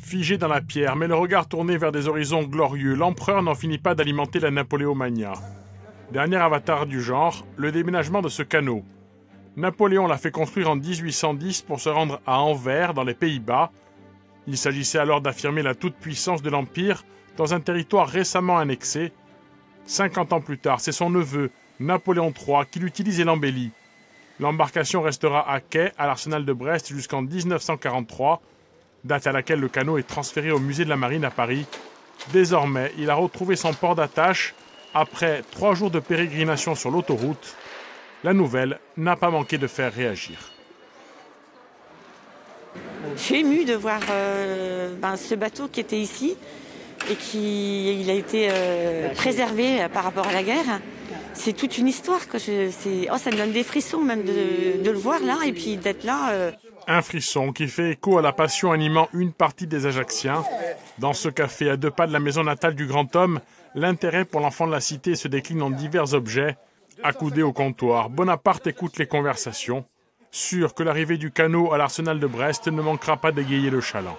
Figé dans la pierre, mais le regard tourné vers des horizons glorieux, l'empereur n'en finit pas d'alimenter la Napoléomania. Dernier avatar du genre, le déménagement de ce canot. Napoléon l'a fait construire en 1810 pour se rendre à Anvers, dans les Pays-Bas. Il s'agissait alors d'affirmer la toute-puissance de l'Empire dans un territoire récemment annexé. 50 ans plus tard, c'est son neveu, Napoléon III, qui l'utilise et l'embellit. L'embarcation restera à quai à l'arsenal de Brest jusqu'en 1943, date à laquelle le canot est transféré au musée de la Marine à Paris. Désormais, il a retrouvé son port d'attache après trois jours de pérégrination sur l'autoroute. La nouvelle n'a pas manqué de faire réagir. Je suis émue de voir euh, ben, ce bateau qui était ici et qui a été euh, préservé par rapport à la guerre. C'est toute une histoire. Que oh, ça me donne des frissons même de, le voir là et puis d'être là. Euh. Un frisson qui fait écho à la passion animant une partie des Ajacciens. Dans ce café, à deux pas de la maison natale du grand homme, l'intérêt pour l'enfant de la cité se décline en divers objets. Accoudé au comptoir, Bonaparte écoute les conversations, sûr que l'arrivée du canot à l'arsenal de Brest ne manquera pas d'égayer le chaland.